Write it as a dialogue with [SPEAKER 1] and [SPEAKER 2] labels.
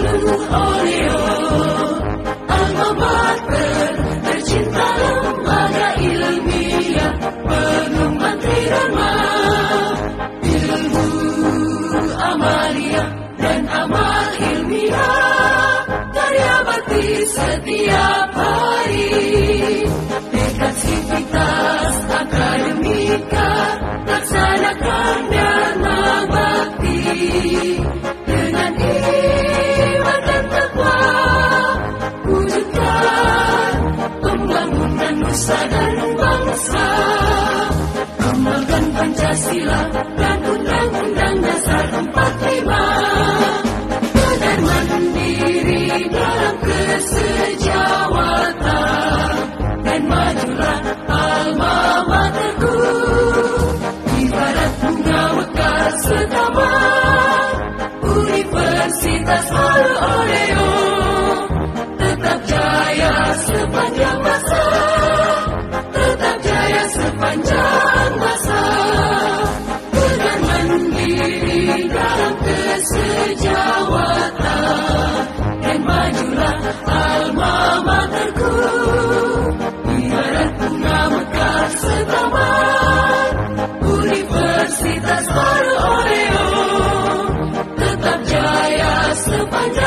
[SPEAKER 1] Allahu bangsa dan membangsa Pancasila dan Undang-Undang Dasar 45 Benar mandiri dalam kesejawatan Dan majulah alma materku Ibarat bunga mekar setama Universitas Oro Tetap jaya sepanjang masa I.